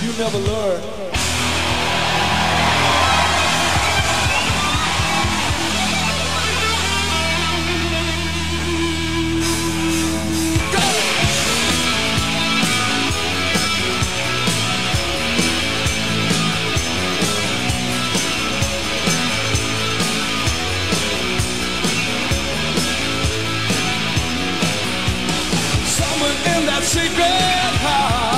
You never learn. Someone in that secret heart.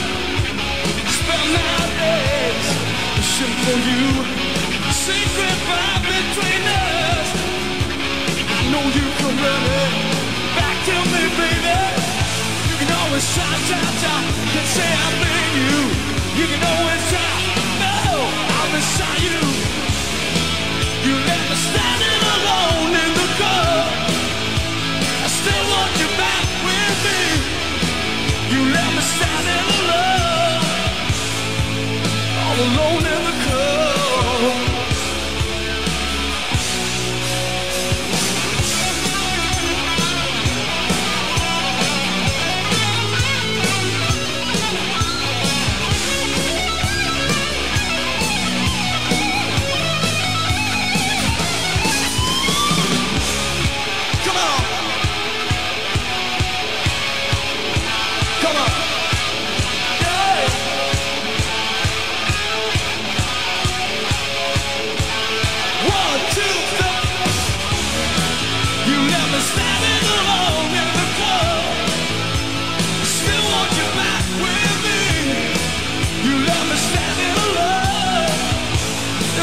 for you. Secret vibe between us. I know you come running back to me, baby. You can always try, try, try. Can say I blame you. You can always try. No, I'm beside you. You left me standing alone in the cold. I still want you back with me. You left me standing alone, all alone